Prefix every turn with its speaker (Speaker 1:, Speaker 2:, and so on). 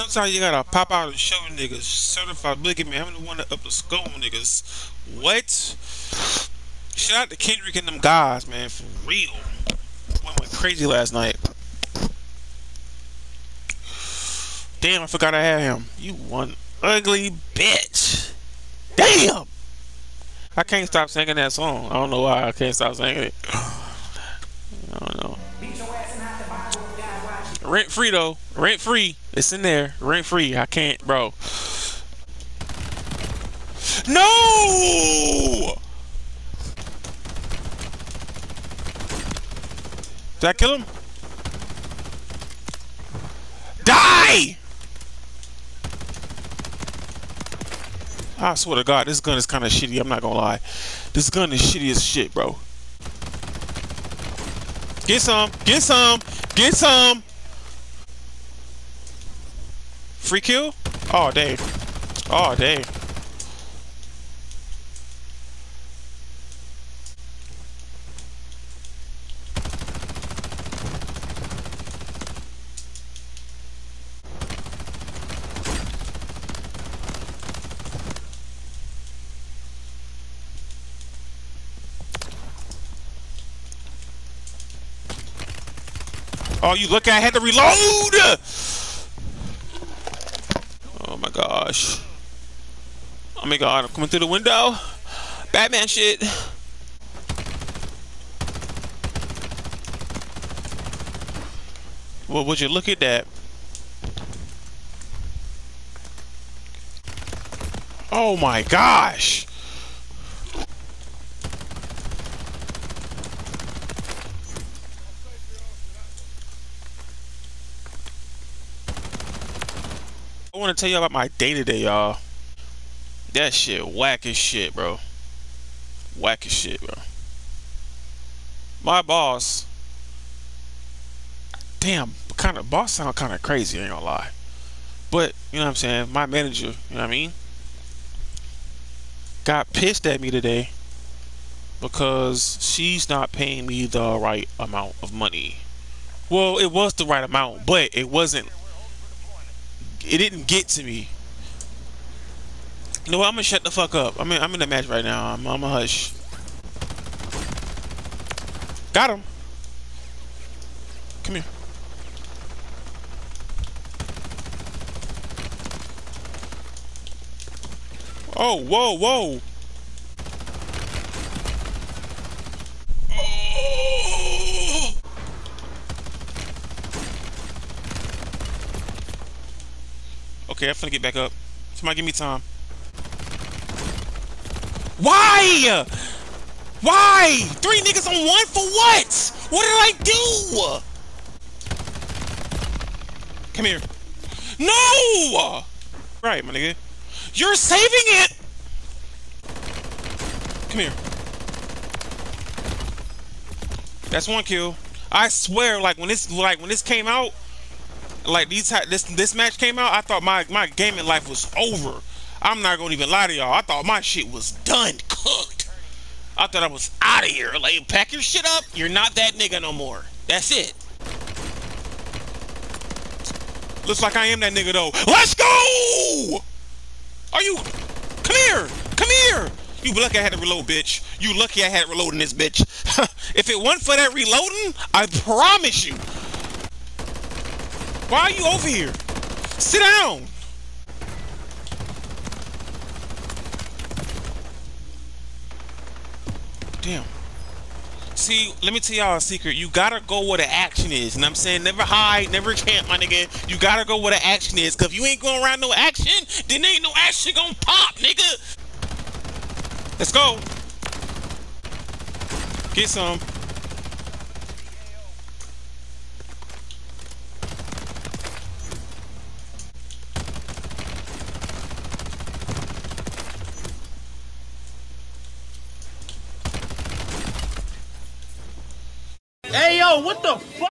Speaker 1: sometimes you gotta pop out and show niggas. Certified boogie man. I'm the one that up the skull niggas. What? Shout out to Kendrick and them guys, man, for real. One went crazy last night. Damn, I forgot I had him. You one ugly bitch. Damn! I can't stop singing that song. I don't know why I can't stop singing it. I don't know. Rent free though. Rent free. It's in there. Rent free. I can't, bro. No! Did I kill him? Die! I swear to God, this gun is kind of shitty. I'm not gonna lie. This gun is shitty as shit, bro. Get some. Get some. Get some. Free kill? Oh, dang. Oh, dang. Oh, you look, I had to reload! My gosh. Oh my god, I'm coming through the window. Batman shit. Well, would you look at that? Oh my gosh! Want to tell you about my day to day, y'all. That shit whack as shit, bro. Whack as shit, bro. My boss. Damn, kind of boss sound kind of crazy. Ain't gonna lie. But you know what I'm saying. My manager, you know what I mean, got pissed at me today because she's not paying me the right amount of money. Well, it was the right amount, but it wasn't it didn't get to me. You know what? I'm gonna shut the fuck up. I'm in, I'm in the match right now. I'm, I'm a hush. Got him. Come here. Oh, whoa, whoa. Okay, I'm finna get back up. Somebody give me time. Why? Why? Three niggas on one for what? What did I do? Come here. No! Right, my nigga. You're saving it! Come here. That's one kill. I swear, like when this like when this came out, like these this this match came out, I thought my my gaming life was over. I'm not gonna even lie to y'all. I thought my shit was done, cooked. I thought I was out of here. Like, pack your shit up. You're not that nigga no more. That's it. Looks like I am that nigga though. Let's go! Are you? Come here! Come here! You lucky I had to reload, bitch. You lucky I had to reload in this bitch. if it wasn't for that reloading, I promise you, why are you over here? Sit down! Damn. See, let me tell y'all a secret. You gotta go where the action is. And I'm saying never hide, never camp, my nigga. You gotta go where the action is. Cause if you ain't going around no action, then ain't no action gonna pop, nigga. Let's go. Get some.
Speaker 2: Hey, yo, what the fuck?